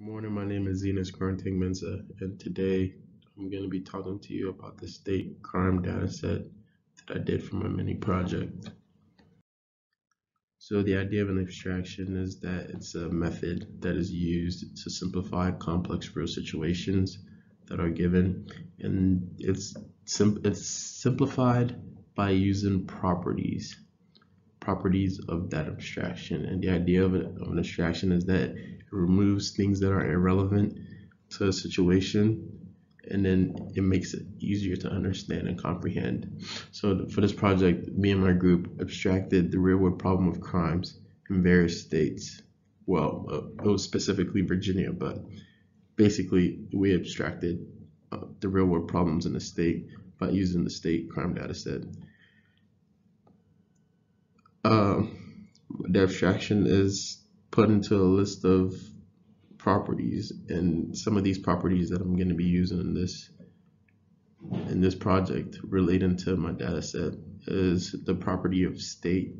Good morning, my name is Zenas Koranteng Mensah, and today I'm going to be talking to you about the state crime data set that I did for my mini project. So the idea of an abstraction is that it's a method that is used to simplify complex real situations that are given, and it's, sim it's simplified by using properties properties of that abstraction. And the idea of, an abstraction is that it removes things that are irrelevant to a situation and then it makes it easier to understand and comprehend. So for this project, me and my group abstracted the real world problem of crimes in various states. Well, uh, it was specifically Virginia, but basically we abstracted uh, the real world problems in the state by using the state crime data set. Uh, the abstraction is put into a list of properties and some of these properties that I'm going to be using in this in this project relating to my data set is the property of state,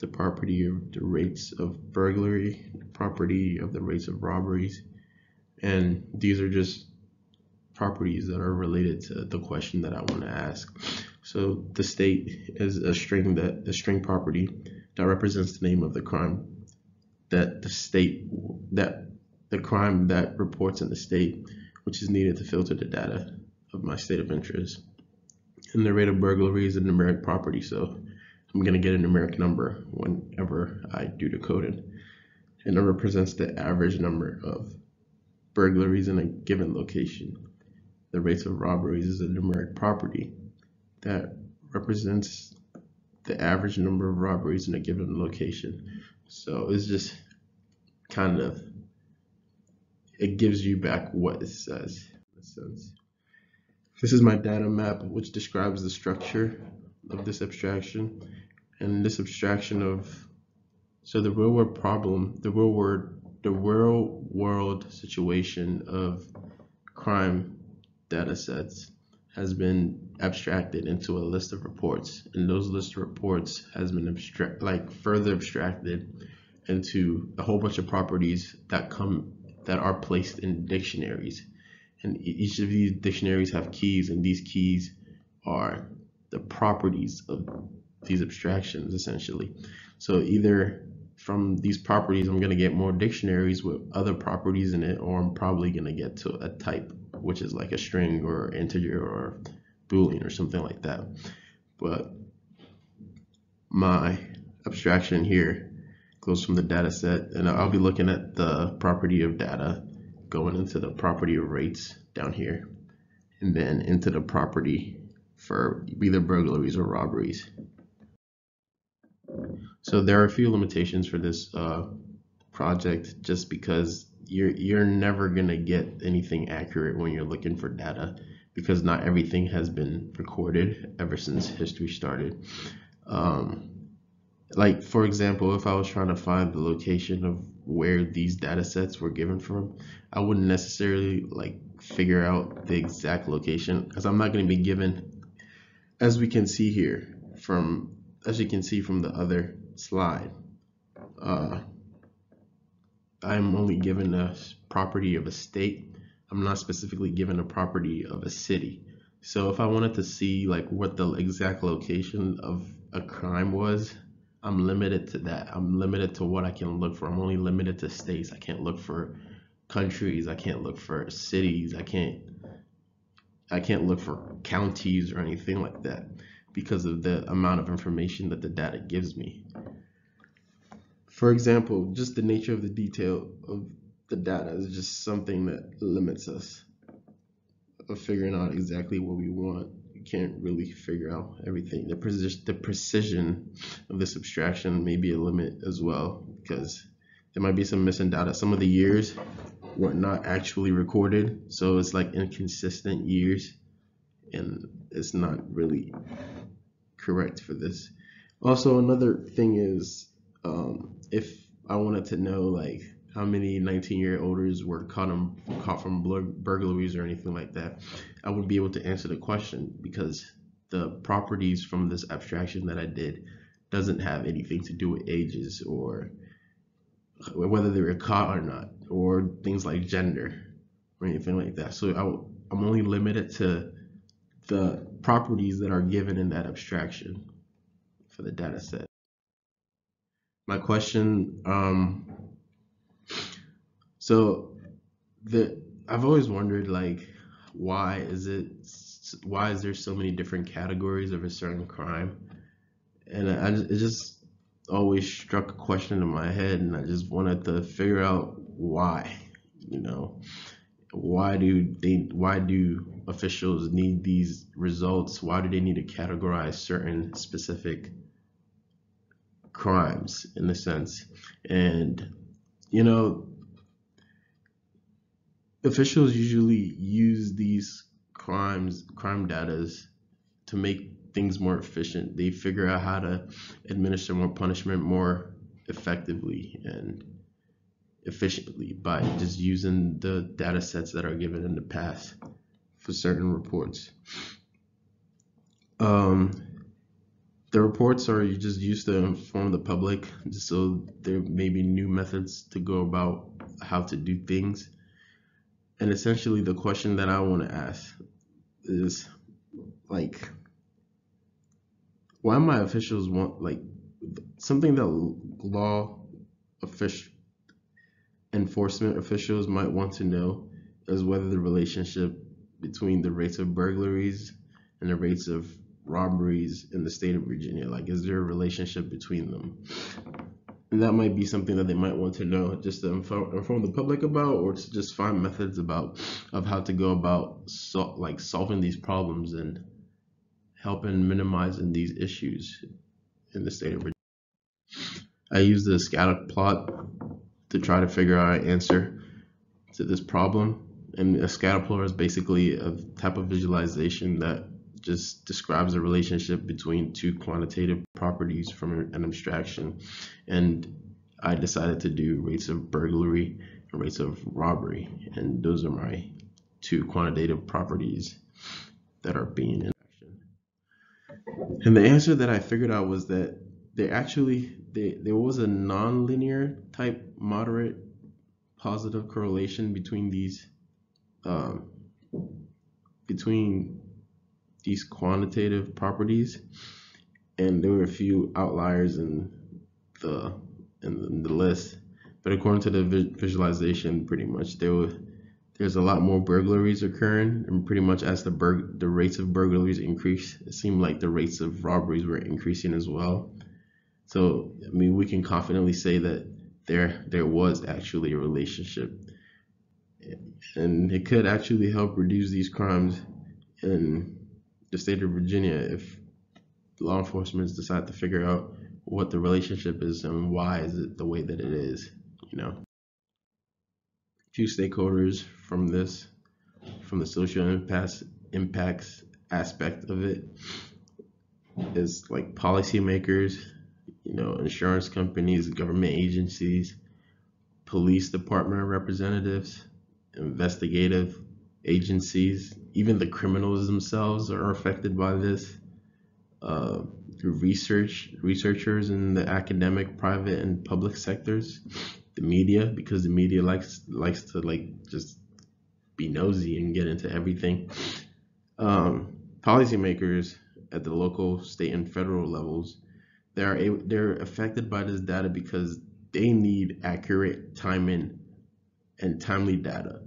the property of the rates of burglary, the property of the rates of robberies, and these are just properties that are related to the question that I want to ask. So the state is a string that the string property that represents the name of the crime that the state that the crime that reports in the state, which is needed to filter the data of my state of interest. And the rate of burglary is a numeric property, so I'm going to get a numeric number whenever I do the coding. And it represents the average number of burglaries in a given location. The rates of robberies is a numeric property that represents the average number of robberies in a given location. So it's just kind of it gives you back what it says. This is my data map which describes the structure of this abstraction and this abstraction of so the real world problem, the real world the real world situation of crime data sets has been abstracted into a list of reports and those list of reports has been abstract like further abstracted into a whole bunch of properties that come that are placed in dictionaries. And each of these dictionaries have keys and these keys are the properties of these abstractions essentially. So either from these properties I'm going to get more dictionaries with other properties in it or I'm probably going to get to a type which is like a string or integer or boolean or something like that. But my abstraction here goes from the data set and I'll be looking at the property of data going into the property of rates down here and then into the property for either burglaries or robberies. So there are a few limitations for this uh, project just because you're you're never gonna get anything accurate when you're looking for data because not everything has been recorded ever since history started. Um, like for example, if I was trying to find the location of where these data sets were given from, I wouldn't necessarily like figure out the exact location because I'm not going to be given, as we can see here from, as you can see from the other slide, uh, I'm only given a property of a state. I'm not specifically given a property of a city. So if I wanted to see like what the exact location of a crime was, I'm limited to that. I'm limited to what I can look for. I'm only limited to states. I can't look for countries. I can't look for cities. I can't I can't look for counties or anything like that because of the amount of information that the data gives me. For example, just the nature of the detail of the data is just something that limits us of figuring out exactly what we want. You can't really figure out everything. The precision, the precision of this abstraction may be a limit as well because there might be some missing data. Some of the years were not actually recorded, so it's like inconsistent years, and it's not really correct for this. Also, another thing is um, if I wanted to know like how many 19 year olds were caught, caught from burglaries or anything like that, I wouldn't be able to answer the question because the properties from this abstraction that I did doesn't have anything to do with ages or whether they were caught or not, or things like gender or anything like that. So I, I'm only limited to the properties that are given in that abstraction for the data set. My question, um, so the I've always wondered like why is it why is there so many different categories of a certain crime? And I, it just always struck a question in my head, and I just wanted to figure out why. You know, why do they? Why do officials need these results? Why do they need to categorize certain specific crimes in a sense? And you know, officials usually use these crimes, crime data, to make things more efficient. They figure out how to administer more punishment more effectively and efficiently by just using the data sets that are given in the past for certain reports. Um, the reports are just used to inform the public, so there may be new methods to go about how to do things. And essentially, the question that I want to ask is like, why my officials want like something that law official enforcement officials might want to know is whether the relationship between the rates of burglaries and the rates of robberies in the state of Virginia, like is there a relationship between them? And that might be something that they might want to know just to inform, inform the public about or to just find methods about of how to go about like solving these problems and helping minimizing these issues in the state of Virginia. I use the scatter plot to try to figure out an answer to this problem. And a scatter plot is basically a type of visualization that just describes a relationship between two quantitative properties from an abstraction. And I decided to do rates of burglary and rates of robbery. And those are my two quantitative properties that are being in action. And the answer that I figured out was that they actually they, there was a nonlinear type moderate positive correlation between these um, between these quantitative properties and there were a few outliers in the in the list. But according to the visualization pretty much there were there's a lot more burglaries occurring and pretty much as the bur- the rates of burglaries increase it seemed like the rates of robberies were increasing as well. So, I mean, we can confidently say that there there was actually a relationship, and it could actually help reduce these crimes in the state of Virginia if law enforcement decide to figure out what the relationship is and why is it the way that it is. You know, few stakeholders from this, from the social impacts impacts aspect of it, is like policymakers you know, insurance companies, government agencies, police department representatives, investigative agencies, even the criminals themselves are affected by this. Uh, research researchers in the academic, private, and public sectors, the media, because the media likes likes to like just be nosy and get into everything. Um, policymakers at the local, state, and federal levels they're able, they're affected by this data because they need accurate timing and timely data.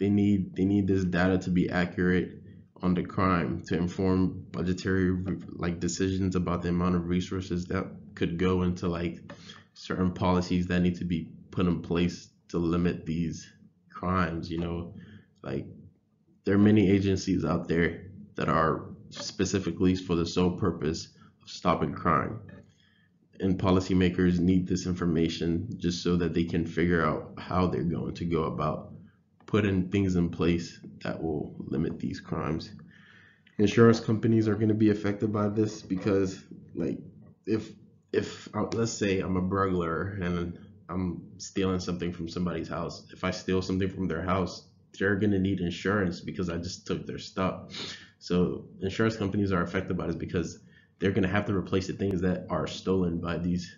They need they need this data to be accurate on the crime to inform budgetary like decisions about the amount of resources that could go into like certain policies that need to be put in place to limit these crimes you know? Like there are many agencies out there that are specifically for the sole purpose of stopping crime. And policymakers need this information just so that they can figure out how they're going to go about putting things in place that will limit these crimes. Insurance companies are going to be affected by this because, like, if if uh, let's say I'm a burglar and I'm stealing something from somebody's house, if I steal something from their house, they're going to need insurance because I just took their stuff. So insurance companies are affected by this because they're going to have to replace the things that are stolen by these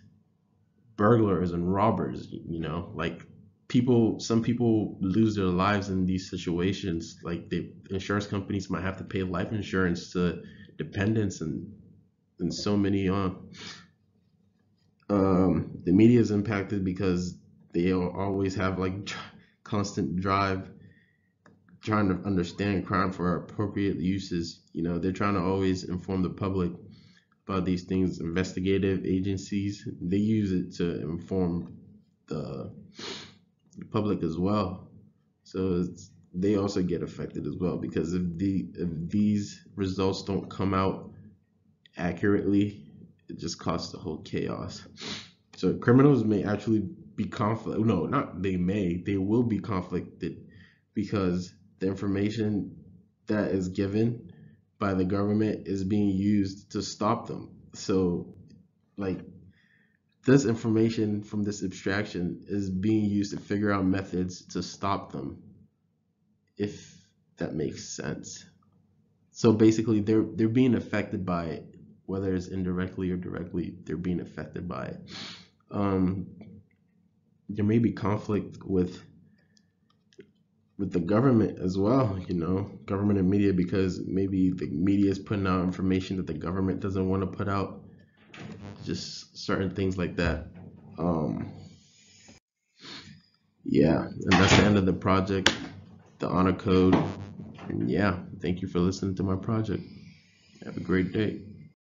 burglars and robbers. You know, like people. Some people lose their lives in these situations. Like the insurance companies might have to pay life insurance to dependents and and so many on. Um, the media is impacted because they always have like constant drive trying to understand crime for appropriate uses. You know, they're trying to always inform the public about these things. Investigative agencies they use it to inform the public as well. So they also get affected as well because if the if these results don't come out accurately, it just causes the whole chaos. So criminals may actually be conflict. No, not they may. They will be conflicted because the information that is given by the government is being used to stop them. So, like, this information from this abstraction is being used to figure out methods to stop them, if that makes sense. So basically, they're they're being affected by it, whether it's indirectly or directly. They're being affected by it. Um, there may be conflict with with the government as well, you know, government and media, because maybe the media is putting out information that the government doesn't want to put out, just certain things like that. Um, yeah, and that's the end of the project, the honor code. And yeah, thank you for listening to my project. Have a great day.